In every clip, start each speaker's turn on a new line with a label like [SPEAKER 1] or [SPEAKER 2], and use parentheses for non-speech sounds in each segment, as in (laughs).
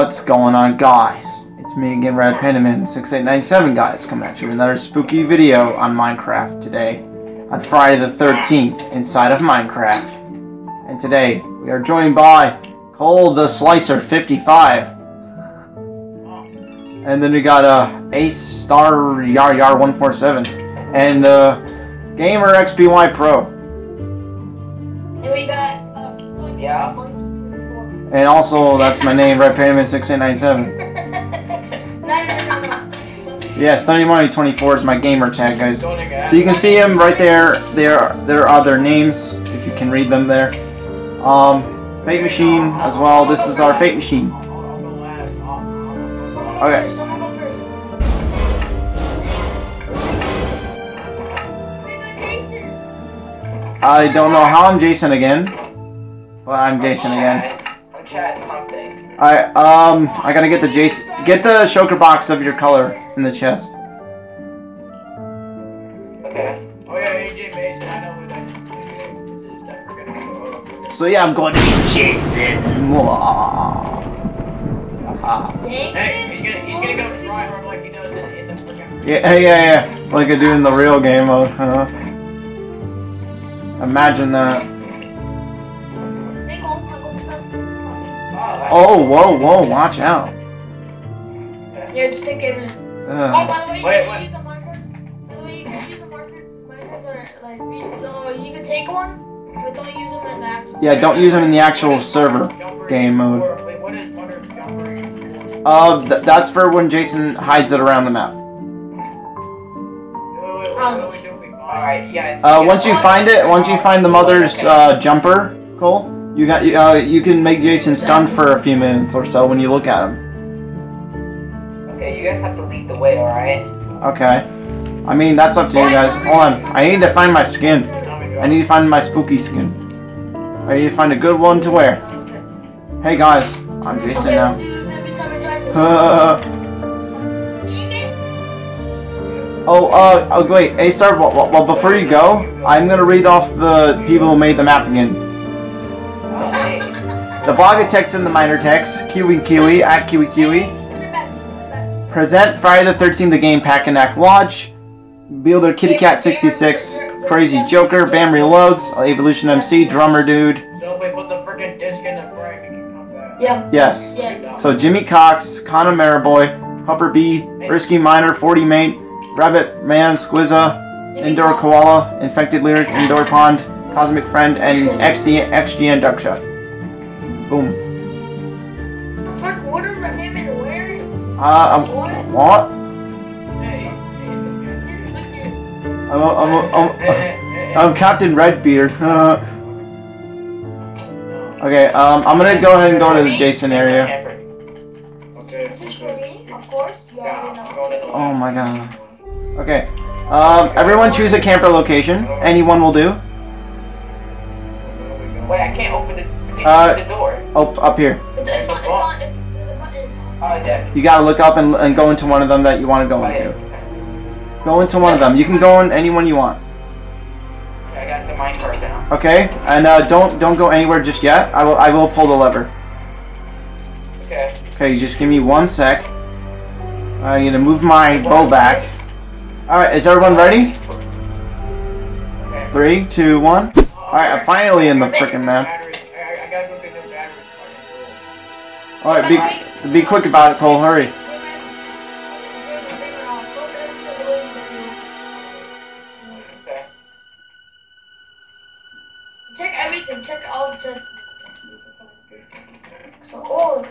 [SPEAKER 1] Hey, what's going on, guys? It's me again, RedPandaMan, 6897, guys, coming at you with another spooky video on Minecraft today, on Friday the 13th, inside of Minecraft. And today, we are joined by Cole the Slicer 55. And then we got uh, Ace Star Yar Yar 147. And uh, Gamer XPY Pro.
[SPEAKER 2] And we got uh,
[SPEAKER 3] Yeah.
[SPEAKER 1] And also, that's my name, RedPandaMan 6897.
[SPEAKER 2] no, no, no, no. (laughs)
[SPEAKER 1] Yeah, Stunning Money 24 is my gamer tag, guys. So
[SPEAKER 3] So
[SPEAKER 1] you can see them right there. There, there are their names if you can read them there. Um, Fate Machine as well. This is our Fate Machine. Okay.
[SPEAKER 2] Someone go first.
[SPEAKER 1] I don't know how I'm Jason again, but I'm Jason again.
[SPEAKER 3] I'm chatting something.
[SPEAKER 1] Alright, um, I gotta get the Jason. Get the Shoker box of your color in the chest.
[SPEAKER 3] Okay. Oh yeah, AJ Mason. I know who that is. This is that
[SPEAKER 1] So yeah, I'm going to be Jason.
[SPEAKER 3] Hey, he's gonna he's gonna go like he does in, in the freaking.
[SPEAKER 1] Yeah, yeah, yeah. Like I do in the real game mode. Huh? Imagine that. Oh, whoa, whoa, watch out.
[SPEAKER 2] Yeah, just take it. in. Oh, by the way, you
[SPEAKER 3] Wait,
[SPEAKER 2] can
[SPEAKER 3] wait.
[SPEAKER 2] use the marker. By the way, you can use the marker. Markers are like. So you can take one, but don't use them in the actual.
[SPEAKER 1] Yeah, don't use them in the actual server game mode.
[SPEAKER 3] Wait, what is what is jumper?
[SPEAKER 1] Uh, th- that's for when Jason hides it around the map.
[SPEAKER 3] Alright, yeah.
[SPEAKER 1] Uh, once you find it, once you find the mother's uh, jumper, Cole, you got uh, you can make Jason stunned for a few minutes or so when you look at him.
[SPEAKER 3] Okay, you guys have to lead the way, alright?
[SPEAKER 1] Okay. I mean, that's up to you guys. Hold on. I need to find my skin. I need to find my spooky skin. I need to find a good one to wear. Hey guys, I'm Jason
[SPEAKER 2] Okay,
[SPEAKER 1] now.
[SPEAKER 2] let's use every time I drive.
[SPEAKER 1] Uh, oh, uh, oh, wait, hey, Star, well, well, well, before you go, I'm gonna read off the people who made the map again. The blog text and the minor text, Kiwi Kiwi, at Kiwi Kiwi.
[SPEAKER 2] Put it back, put it back.
[SPEAKER 1] Present Friday the 13th, the game Packanack Lodge. Builder Kitty Cat 66, Crazy Joker, Bam Reloads, Evolution MC, Drummer Dude.
[SPEAKER 3] So if we put the freaking disc in the frame, it can come back.
[SPEAKER 2] Yeah,
[SPEAKER 1] Yes.
[SPEAKER 2] yeah.
[SPEAKER 1] So Jimmy Cox, Connor Mariboy, Pupper Bee, Risky Miner, Fordy Mate, Rabbit Man, Squizza, Indoor Koala, Infected Lyric, Indoor Pond, Cosmic Friend, and XD, XGN DarkShot. Boom.
[SPEAKER 2] Fuck, what is my name and where?
[SPEAKER 1] Uh, um, what?
[SPEAKER 3] Hey,
[SPEAKER 1] I'm, I'm, I'm,
[SPEAKER 3] hey, hey,
[SPEAKER 1] I'm Captain Redbeard. Uh, okay, um, I'm gonna go ahead and go to the Jason area.
[SPEAKER 3] Okay.
[SPEAKER 2] This is for me, of course. You
[SPEAKER 3] Yeah,
[SPEAKER 2] already
[SPEAKER 3] I'm
[SPEAKER 2] know.
[SPEAKER 3] going in the
[SPEAKER 1] Oh my god. Okay. Um, everyone choose a camper location. Anyone will do.
[SPEAKER 3] Wait, I can't open the,
[SPEAKER 1] Uh,
[SPEAKER 3] the door.
[SPEAKER 1] Oh, up here.
[SPEAKER 2] It's, it's, on, it's.
[SPEAKER 3] Oh.
[SPEAKER 1] You gotta look up and, and go into one of them that you want to go
[SPEAKER 3] Wait.
[SPEAKER 1] into. Go into one of them. You can go in any one you want.
[SPEAKER 3] I got the minecart down.
[SPEAKER 1] Okay? And uh, don't don't go anywhere just yet. I will I will pull the lever.
[SPEAKER 3] Okay.
[SPEAKER 1] Okay, just give me one sec. I'm gonna move my bow back. Alright, is everyone ready?
[SPEAKER 3] Okay.
[SPEAKER 1] Three, two, one. Alright, I'm finally in the freaking map.
[SPEAKER 3] Fucking
[SPEAKER 1] Alright, be be quick about it, Cole. Hurry.
[SPEAKER 2] Check everything. Check all the. So, the.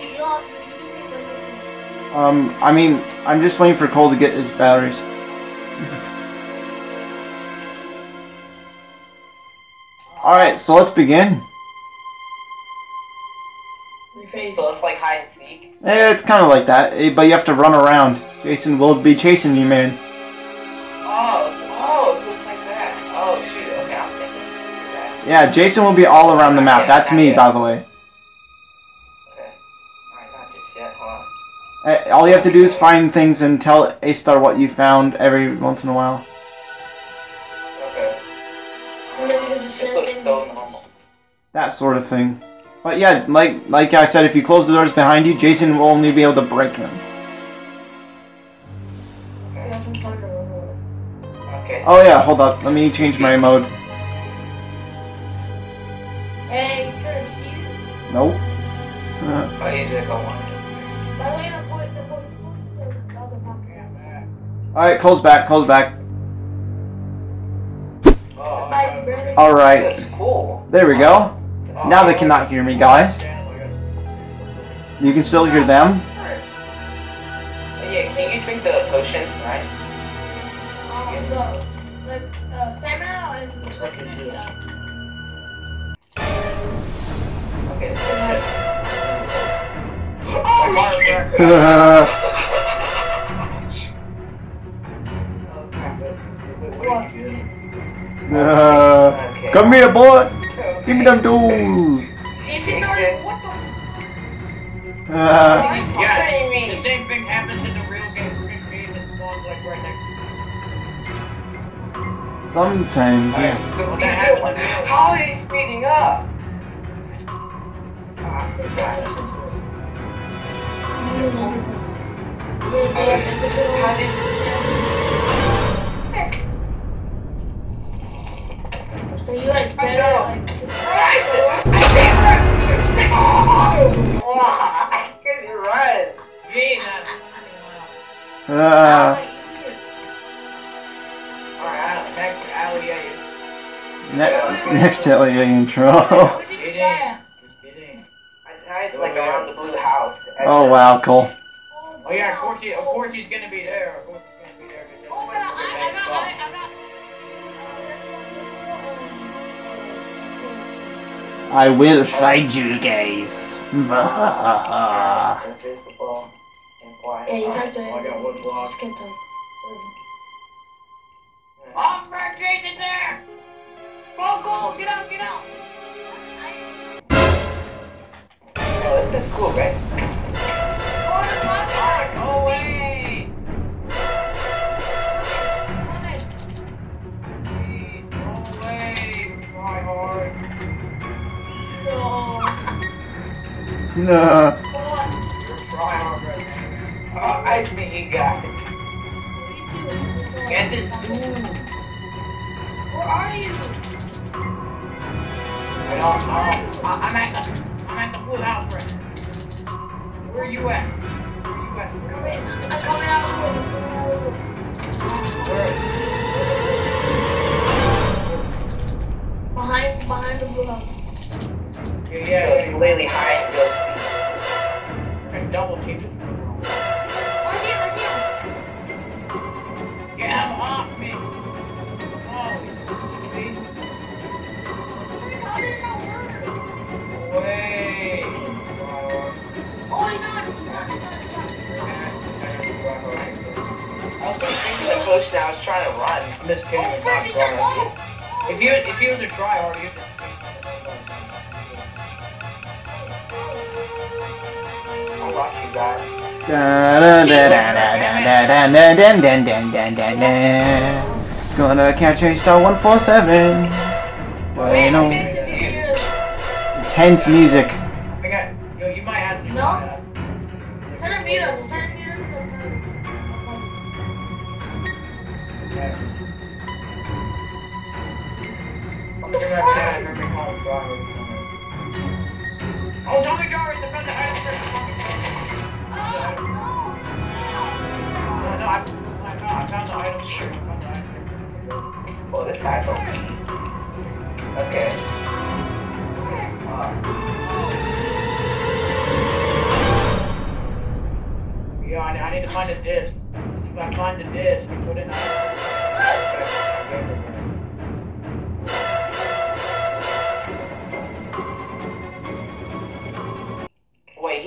[SPEAKER 2] You don't. You can take
[SPEAKER 1] Um, I mean, I'm just waiting for Cole to get his batteries. (laughs) Alright, so let's begin.
[SPEAKER 3] So it's like hide and seek.
[SPEAKER 1] Eh, it's kind of like that, eh, but you have to run around. Jason will be chasing you, man.
[SPEAKER 3] Oh, oh, it looks like that. Oh shoot. Okay, I'm thinking that.
[SPEAKER 1] Yeah, Jason will be all around the map. That's me, by the way.
[SPEAKER 3] Okay. Alright, not just yet, huh?
[SPEAKER 1] Eh, All you have to do is find things and tell A-Star what you found every once in a while.
[SPEAKER 3] Okay.
[SPEAKER 2] I'm gonna do the
[SPEAKER 3] It
[SPEAKER 2] same
[SPEAKER 3] looks so normal.
[SPEAKER 1] That sort of thing. But yeah, like like I said, if you close the doors behind you, Jason will only be able to break them.
[SPEAKER 3] Okay.
[SPEAKER 1] Oh yeah, hold up. Let me change my mode.
[SPEAKER 2] Hey, Kurt.
[SPEAKER 1] Nope. Uh,
[SPEAKER 3] Oh, you did go one.
[SPEAKER 2] By the way, the boy, the boy, the other one.
[SPEAKER 1] Alright, close back, close back.
[SPEAKER 3] Oh,
[SPEAKER 1] Alright,
[SPEAKER 3] cool.
[SPEAKER 1] there we go. Now they cannot hear me, guys. You can still hear them.
[SPEAKER 3] Yeah, can you drink the potion, right?
[SPEAKER 2] Um, the, like, uh, stamina and the quickness, yeah.
[SPEAKER 3] Okay, that's good. Oh, my
[SPEAKER 1] Uh, uh, come here, boy. Give me them tools! Uh,
[SPEAKER 3] yeah,
[SPEAKER 4] the same thing happens in the real game. We're gonna be in the like right next to
[SPEAKER 1] Sometimes, yeah.
[SPEAKER 3] How are you speeding up?
[SPEAKER 2] Are you like better like...
[SPEAKER 1] Uh, ne next alley intro. (laughs) oh wow, cool.
[SPEAKER 4] Oh yeah, of course, he, of course he's gonna be there. Of course he's gonna be there.
[SPEAKER 2] I
[SPEAKER 1] will find you guys. (laughs)
[SPEAKER 2] yeah, you. Skip them.
[SPEAKER 4] There!
[SPEAKER 2] Get out, get out!
[SPEAKER 3] Oh, this is cool, right?
[SPEAKER 1] No.
[SPEAKER 4] Try hard right now.
[SPEAKER 3] Oh, I think you got it.
[SPEAKER 4] Get this
[SPEAKER 2] Where are you?
[SPEAKER 4] I don't know. I, I'm at the, I'm at the blue house right now. Where are you at? Where are you at? Where are you at?
[SPEAKER 2] I'm coming out.
[SPEAKER 4] Where?
[SPEAKER 2] Behind, behind the blue house.
[SPEAKER 4] Yeah,
[SPEAKER 3] Yeah,
[SPEAKER 4] yeah,
[SPEAKER 3] it's completely high
[SPEAKER 4] it's
[SPEAKER 2] frick,
[SPEAKER 4] not. If you if you was a try hard, you
[SPEAKER 3] you.
[SPEAKER 1] Gonna catch a star 147.
[SPEAKER 2] Wait,
[SPEAKER 1] Bueno.
[SPEAKER 2] fix it, fix it.
[SPEAKER 1] Tense music.
[SPEAKER 4] Oh, Tommy Jarvis, defend the head
[SPEAKER 2] Oh,
[SPEAKER 4] No, I, I, no, I found the item here. I item.
[SPEAKER 3] Well, this guy's okay. Okay. Uh,
[SPEAKER 4] Yeah, I, I need to find a disc. If I find the disc, put it
[SPEAKER 3] wait,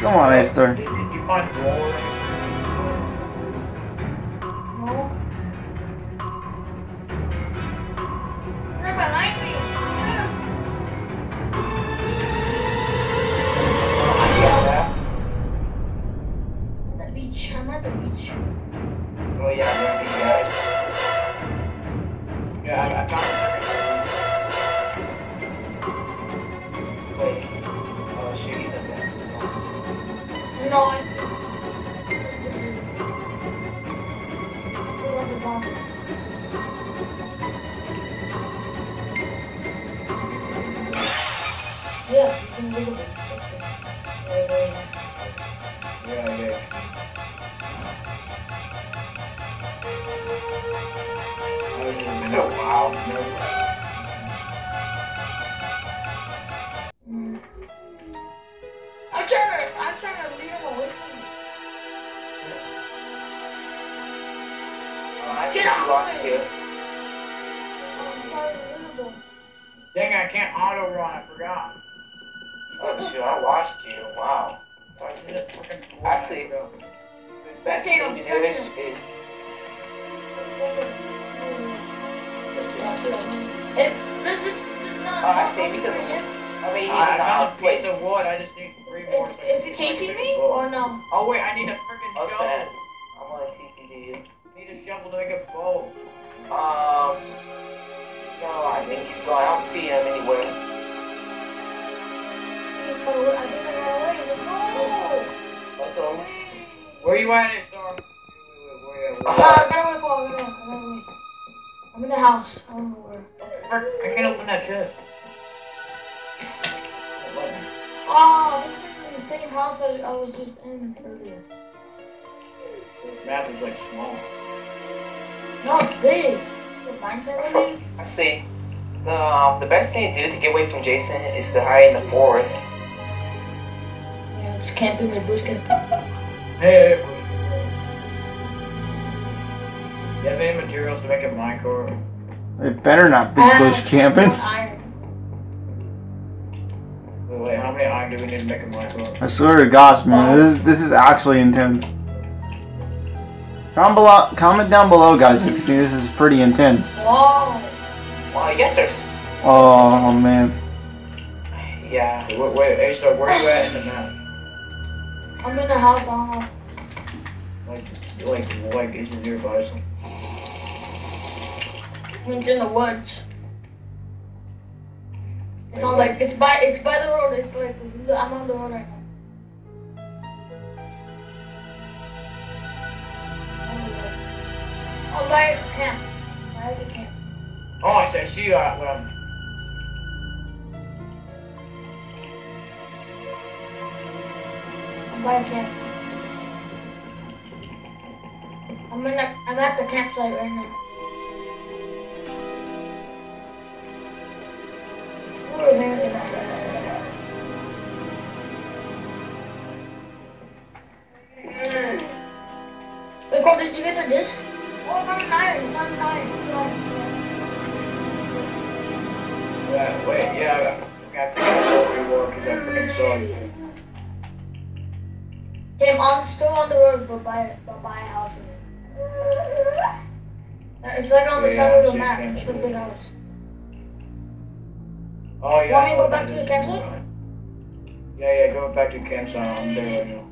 [SPEAKER 1] Come on, Esther.
[SPEAKER 3] Oh,
[SPEAKER 2] this is in the same house that I was just in earlier.
[SPEAKER 4] This map is like small.
[SPEAKER 2] No, it's big. The
[SPEAKER 3] I see. The, um, the best thing to do to get away from Jason is to hide in the forest.
[SPEAKER 2] Yeah, just camping the bush camp.
[SPEAKER 4] Hey, hey, you have any materials to make a minecart?
[SPEAKER 1] It better not be
[SPEAKER 2] Ah,
[SPEAKER 1] bush camping.
[SPEAKER 2] Iron
[SPEAKER 4] do we need to make a minecart?
[SPEAKER 1] I swear to gosh, man, this is, this is actually intense. Comment below, comment down below, guys, if you think this is pretty intense.
[SPEAKER 2] Whoa.
[SPEAKER 3] Well, I guess there's.
[SPEAKER 1] Oh man,
[SPEAKER 3] Yeah.
[SPEAKER 4] Wait, wait, so where are you at in the map?
[SPEAKER 2] I'm in the house. I don't know.
[SPEAKER 4] Like, like, like, is it nearby? So?
[SPEAKER 2] It's in the woods. It's on like it's by it's by the road. It's like I'm on the road right now. Oh, by the camp. By the camp.
[SPEAKER 4] Oh, I see, I see you at, um,
[SPEAKER 2] I'm by the camp. I'm in I'm at the campsite right now.
[SPEAKER 4] Yeah,
[SPEAKER 2] side the
[SPEAKER 4] see
[SPEAKER 2] map.
[SPEAKER 4] it.
[SPEAKER 2] It's a big house.
[SPEAKER 4] Oh, yeah.
[SPEAKER 2] Want me to go back to the campsite?
[SPEAKER 4] Yeah, yeah, go back to the campsite, I'm there right now.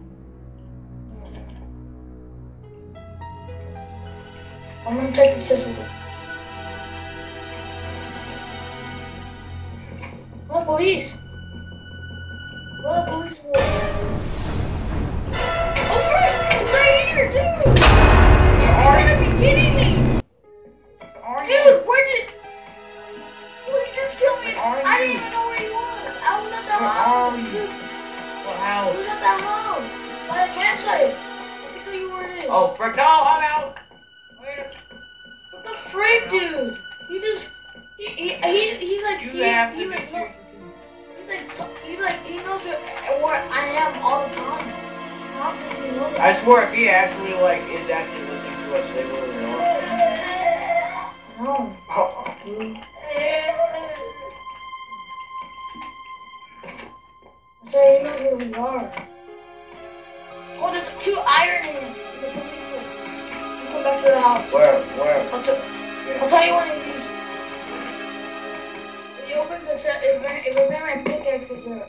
[SPEAKER 2] I'm gonna take the chest with me. What police? What police? Oh! Right here, dude! You gotta be kidding me!
[SPEAKER 4] Oh, no, I'm out!
[SPEAKER 2] What the frick, dude? He just... He, he, he, he's like...
[SPEAKER 4] You
[SPEAKER 2] he,
[SPEAKER 4] have
[SPEAKER 2] he
[SPEAKER 4] to
[SPEAKER 2] like,
[SPEAKER 4] serious.
[SPEAKER 2] He's like, he like, he knows where, I am all the time. How does he know that?
[SPEAKER 4] I swear, if he actually, like, is actually listening to us, they will know.
[SPEAKER 2] No.
[SPEAKER 4] Oh,
[SPEAKER 2] dude. Jay, you know who we are. Oh, there's two iron in Come back to the house.
[SPEAKER 3] Where? Where?
[SPEAKER 2] I'll, t- I'll tell you these. If you open the chest, if, I- if I my pickaxe a,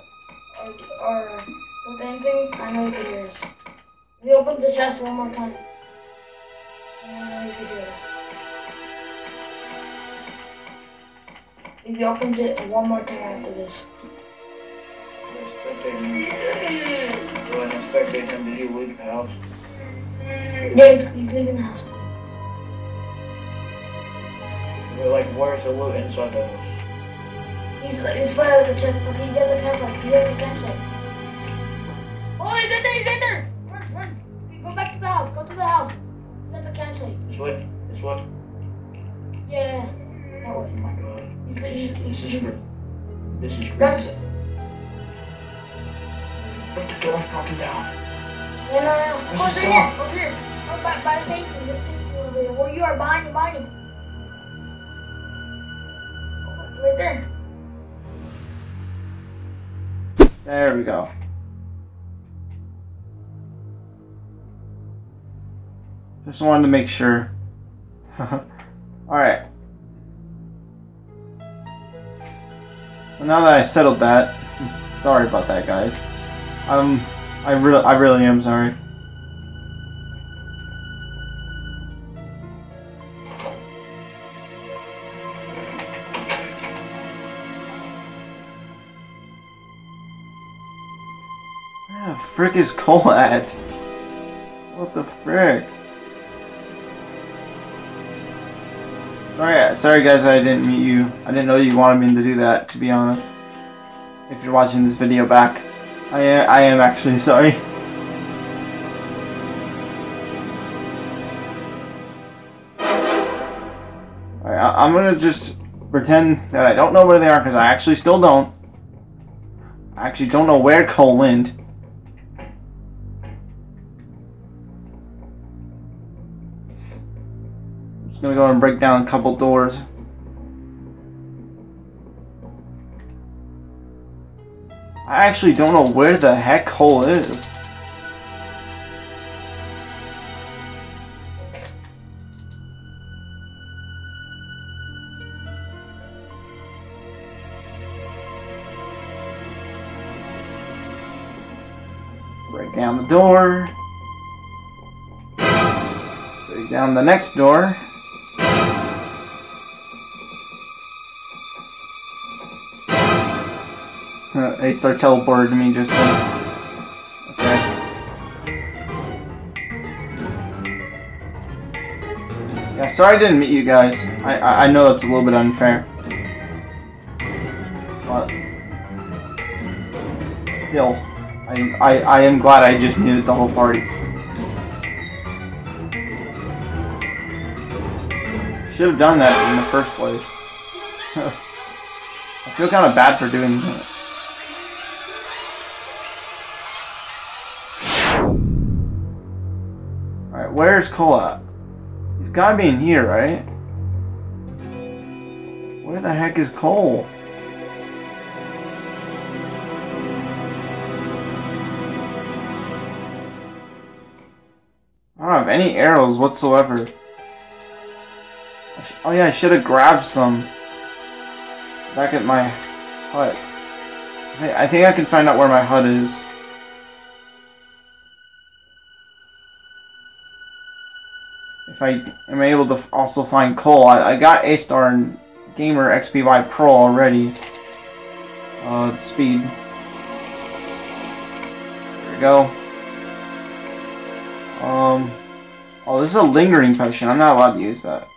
[SPEAKER 2] or, or with anything, I know you can do this. If you open the chest one more time, I know you can do this. If you open it one more time after this.
[SPEAKER 3] Spectating. Do I spectate him? You leave the house?
[SPEAKER 2] Yeah, he's, he's leaving the house.
[SPEAKER 3] We're like, where's the loot inside the house?
[SPEAKER 2] He's, he's by the chest, but he's at the campsite. He's at the campsite. Oh, he's in there, he's in there! Run, run. Go back to the house, go to the house. He's at the campsite.
[SPEAKER 3] This way? This way?
[SPEAKER 2] Yeah, that
[SPEAKER 3] Oh my god.
[SPEAKER 2] He's, he's, he's,
[SPEAKER 3] This is
[SPEAKER 2] he's,
[SPEAKER 3] This is
[SPEAKER 2] That's,
[SPEAKER 3] crazy. Put the door fucking down.
[SPEAKER 2] no, no, no.
[SPEAKER 3] Where's
[SPEAKER 2] Go
[SPEAKER 3] the
[SPEAKER 2] over here, Go by, by the the. Where you are, behind you, behind you. Right there.
[SPEAKER 1] There we go. Just wanted to make sure. (laughs) Alright. Well, now that I settled that, (laughs) sorry about that, guys. Um, I really, I really am sorry. Where the frick is Cole at? What the frick? Sorry, sorry guys, I didn't meet you. I didn't know you wanted me to do that. To be honest, if you're watching this video back, I am, I am actually (laughs) sorry. Alright, I'm gonna just pretend that I don't know where they are because I actually still don't. I actually don't know where Cole went. Just gonna go and break down a couple doors. I actually don't know where the heck hole is. Break down the door. Break down the next door. Uh, they start teleporting me just. Okay. Yeah, sorry I didn't meet you guys. I, I, I know that's a little bit unfair. But still, I, I, I am glad I just muted the whole party. Should have done that in the first place. (laughs) I feel kind of bad for doing that. Where's Cole at? He's gotta be in here, right? Where the heck is Cole? I don't have any arrows whatsoever. Oh yeah, I should have grabbed some back at my hut. I I think I can find out where my hut is. If I am able to also find Cole, I, I got A Star and Gamer XPY Pro already. Uh, speed. There we go. Um. Oh, this is a lingering potion. I'm not allowed to use that.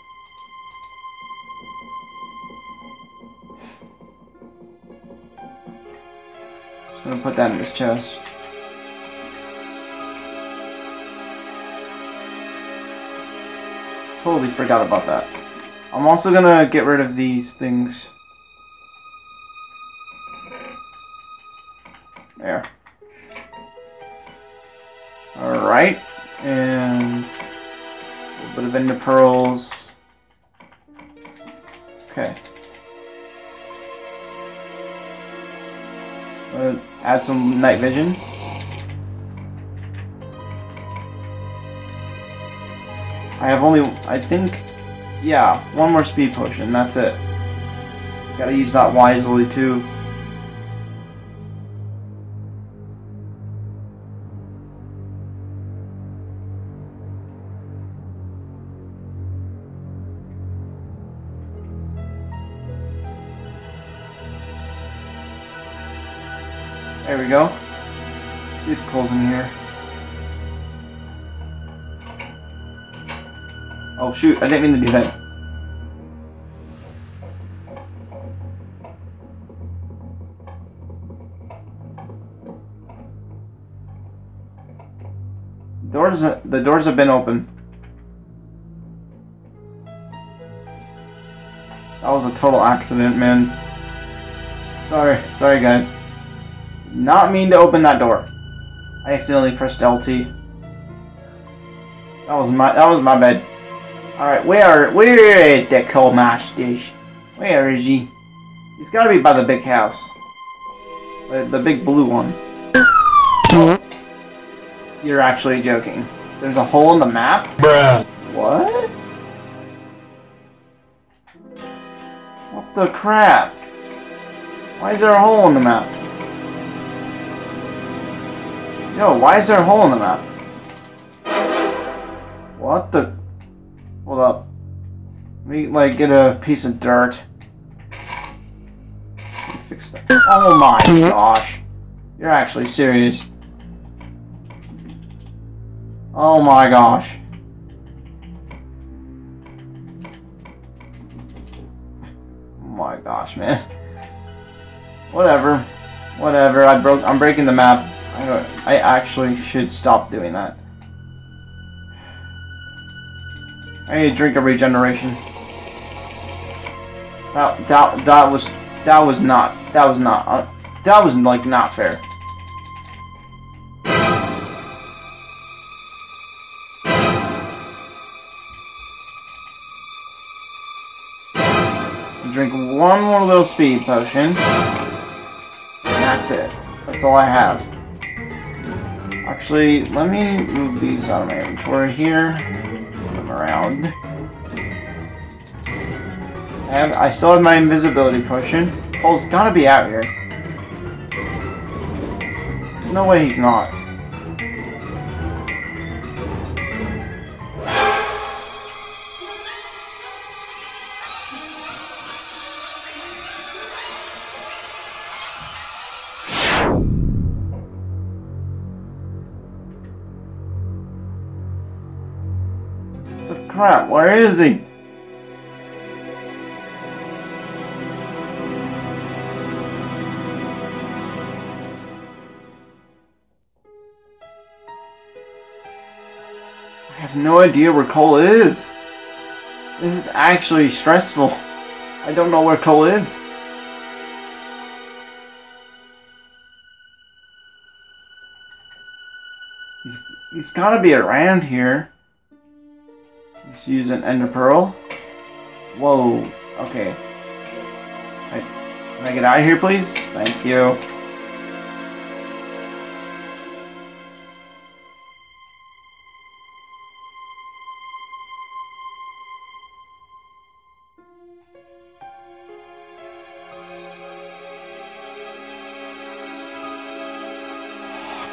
[SPEAKER 1] Just gonna put that in this chest. Totally forgot about that. I'm also gonna get rid of these things. There. Alright. And a little bit of ender pearls. Okay. Add some night vision. I have only, I think, yeah, one more speed potion. That's it. Gotta use that wisely too. There we go. If Cole's in here. Oh shoot, I didn't mean to do that. Doors, the doors have been open. That was a total accident, man. Sorry, sorry guys. Not mean to open that door. I accidentally pressed LT. That was my that was my bad. Alright, where where is that coal master? Where is he? He's gotta be by the big house. The, the big blue one. You're actually joking. There's a hole in the map?
[SPEAKER 5] Bruh.
[SPEAKER 1] What? What the crap? Why is there a hole in the map? Yo, why is there a hole in the map? What the? Me, like, get a piece of dirt. Fix that. Oh my gosh. You're actually serious. Oh my gosh. Oh my gosh, man. Whatever. Whatever. I broke. I'm breaking the map. I I actually should stop doing that. I need a drink of regeneration. That that that was that was not that was not uh, that was like not fair. Drink one more little speed potion. And that's it. That's all I have. Actually, let me move these out of my inventory here. Move them around. I, still have my invisibility potion. Paul's gotta be out here. No way he's not. Crap, where is he? Idea where Cole is. This is actually stressful. I don't know where Cole is. He's, he's gotta be around here. Let's use an ender pearl. Whoa. Okay. I, can I get out of here, please? Thank you.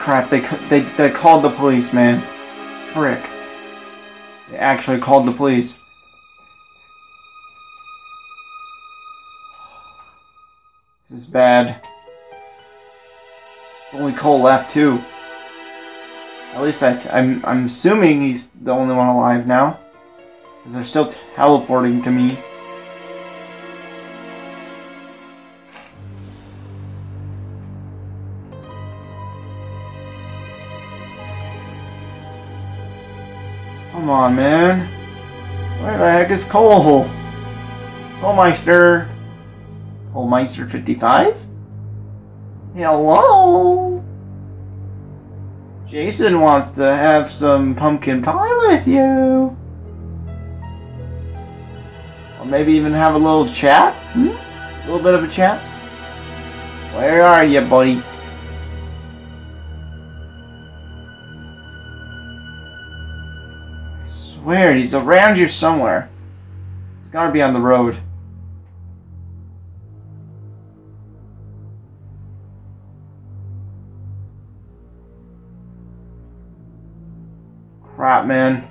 [SPEAKER 1] Crap, they, they, they called the police, man. Frick. They actually called the police. This is bad. Only Cole left too. At least I, I'm I'm assuming he's the only one alive now. Because they're still teleporting to me. Come on, man. Where the heck is Cole? Colemeister. Colemeister 55? Hello? Jason wants to have some pumpkin pie with you. Or maybe even have a little chat? Hmm? A little bit of a chat? Where are you, buddy? Where? He's around here somewhere. He's gotta be on the road. Crap, man.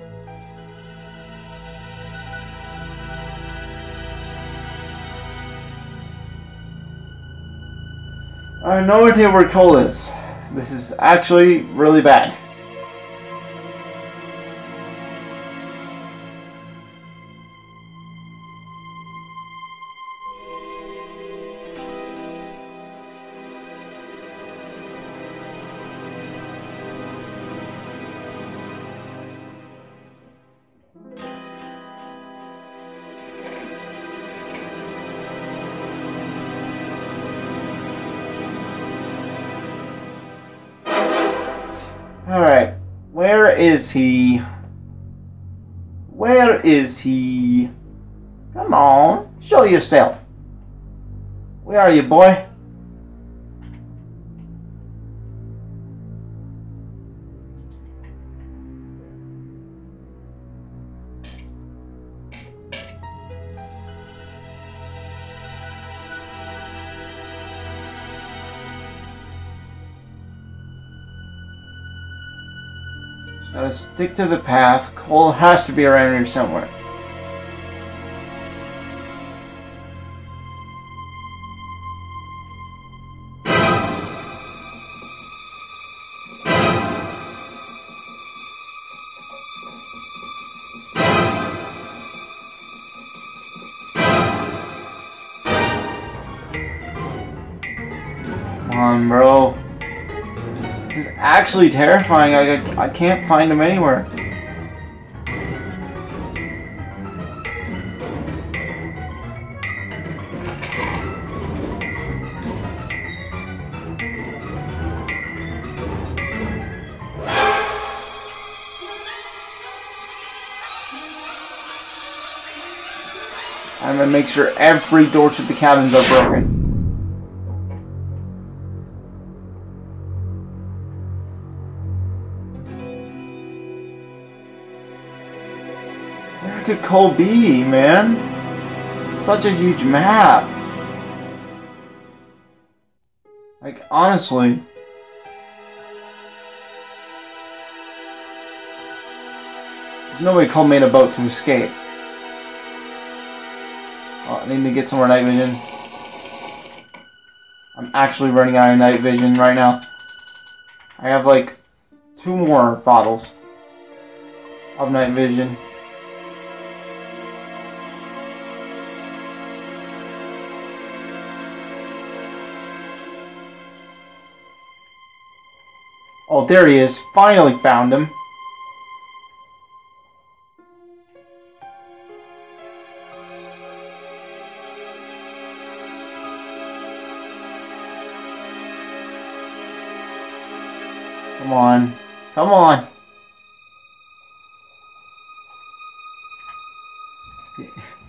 [SPEAKER 1] I have no idea where Cole is. This is actually really bad. Is he? Come on, show yourself. Where are you, boy? Gotta stick to the path. Coal has to be around here somewhere. Actually terrifying. I, I, can't find him anywhere. I'm gonna make sure every door to the cabins are broken. Could Cole be, man? Such a huge map. Like, honestly. There's no way Cole made a boat to escape. Oh, I need to get some more night vision. I'm actually running out of night vision right now. I have like two more bottles of night vision. Oh, there he is. Finally found him. Come on. Come on.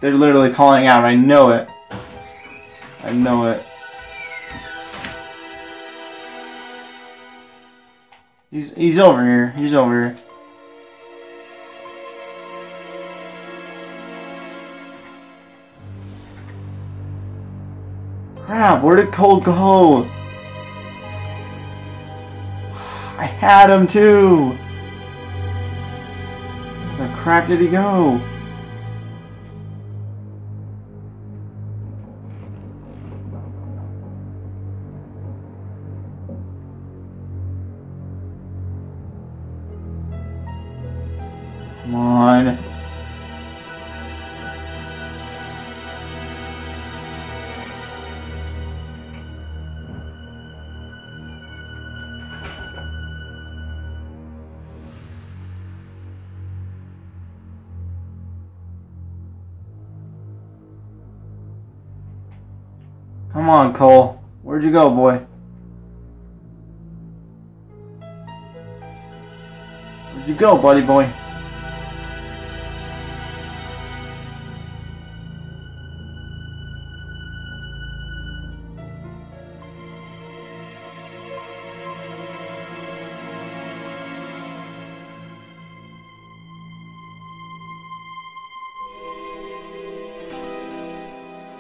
[SPEAKER 1] They're literally calling out. I know it. I know it. He's he's over here. He's over here. Crap, where did Cole go? I had him too. Where the crap did he go? Cole. Where'd you go, boy? Where'd you go, buddy boy?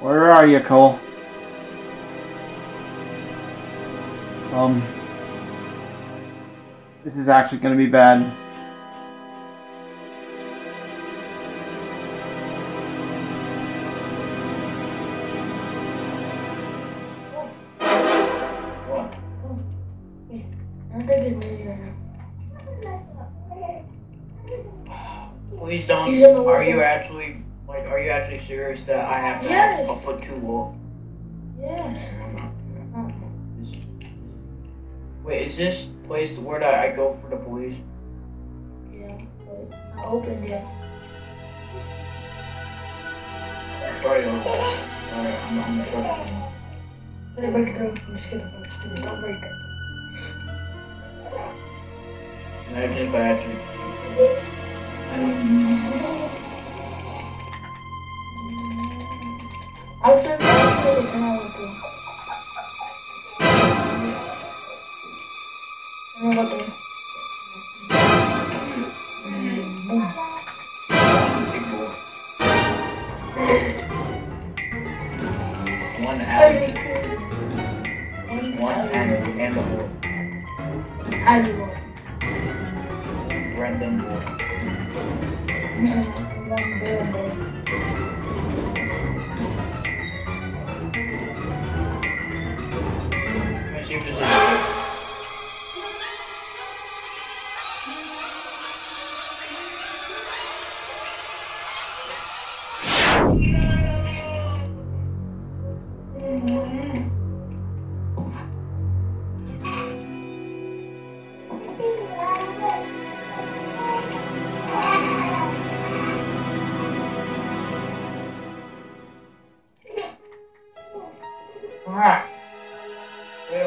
[SPEAKER 1] Where are you, Cole? Um, this is actually going to be bad.
[SPEAKER 4] What?
[SPEAKER 2] I don't think it's me right now.
[SPEAKER 4] Please don't.
[SPEAKER 2] He's in the
[SPEAKER 4] Are you actually like? Are you actually serious that I have to
[SPEAKER 2] Yes.
[SPEAKER 4] have a foot two wolf? This place where I I go for the police?
[SPEAKER 2] Yeah, but I opened it.
[SPEAKER 4] Sorry, I'm sorry, I'm, I'm sorry.
[SPEAKER 2] It break through. I'm just kidding. I'm. Don't break it.
[SPEAKER 4] I actually.
[SPEAKER 2] Outside, outside,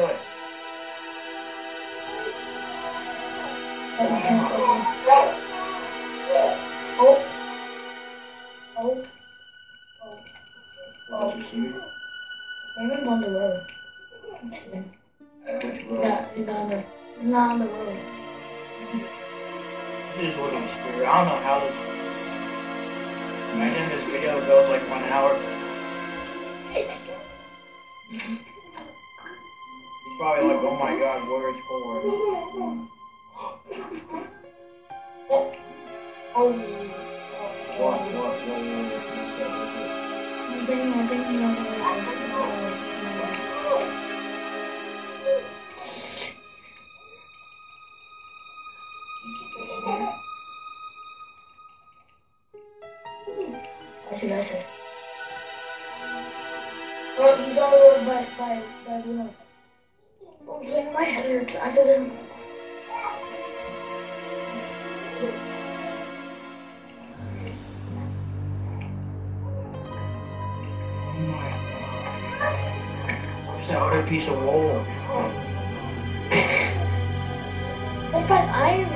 [SPEAKER 4] Wait, god. Where's that other piece of wall?
[SPEAKER 2] What about iron?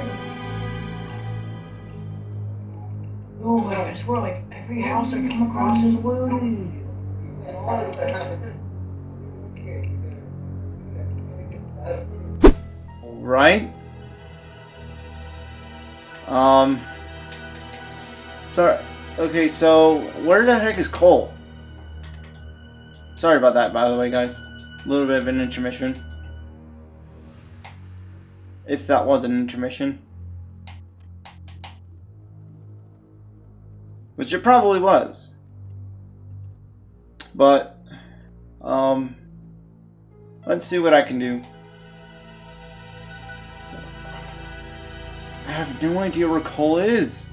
[SPEAKER 4] No, like, I swear, like, every house I come across is looted.
[SPEAKER 1] Right? Um. Sorry. Okay, so where the heck is Cole? Sorry about that, by the way, guys. A little bit of an intermission. If that was an intermission. Which it probably was. But, um, let's see what I can do. I have no idea where Cole is.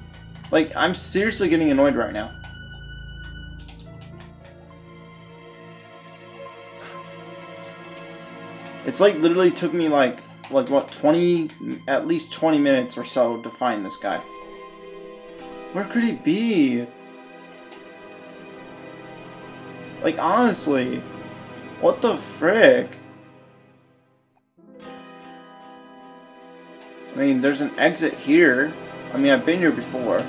[SPEAKER 1] Like, I'm seriously getting annoyed right now. It's like literally took me like like what 20 at least 20 minutes or so to find this guy. Where could he be? Like honestly, what the frick? I mean, there's an exit here. I mean, I've been here before.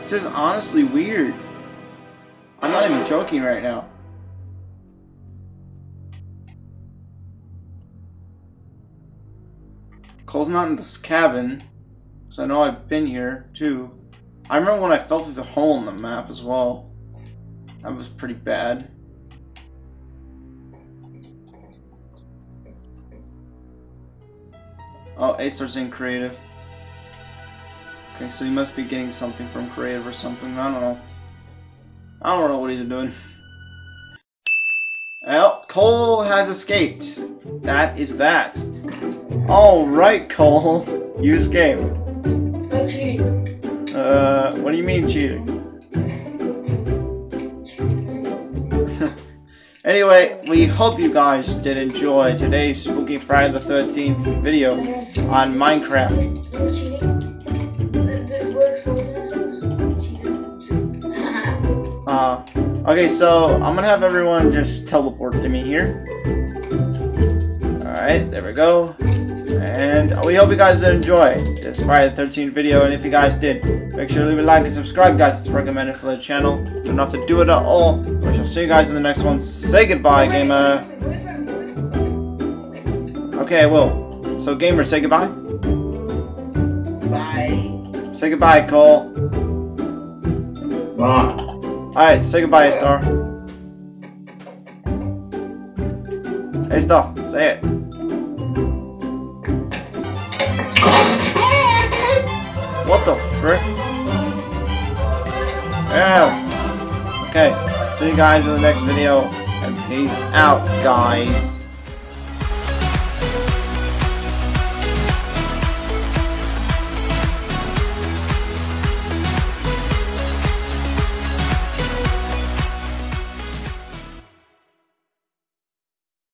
[SPEAKER 1] This is honestly weird. I'm not even joking right now. Cole's not in this cabin, because I know I've been here too. I remember when I fell through the hole in the map as well. That was pretty bad. Oh, A in creative. Okay, so he must be getting something from creative or something. I don't know. I don't know what he's doing. (laughs) Well, Cole has escaped. That is that. Alright, Cole. You escaped.
[SPEAKER 2] No cheating.
[SPEAKER 1] Uh, what do you mean cheating? (laughs) Anyway, we hope you guys did enjoy today's Spooky Friday the 13th video on Minecraft.
[SPEAKER 2] No cheating. The, the, we're exposing ourselves. Cheating.
[SPEAKER 1] Uh, okay, so I'm gonna have everyone just teleport to me here. Alright, there we go. And we hope you guys did enjoy this Friday the 13th video. And if you guys did, make sure to leave a like and subscribe, guys. It's recommended for the channel. You don't have to do it at all. We shall see you guys in the next one. Say goodbye, gamer. Okay, I will. So, gamer, say goodbye.
[SPEAKER 4] Bye.
[SPEAKER 1] Say goodbye, Cole.
[SPEAKER 5] Bye.
[SPEAKER 1] Alright, say goodbye, Star. Hey, Star, say it. What the frick? Yeah. Okay, see you guys in the next video, and peace out, guys.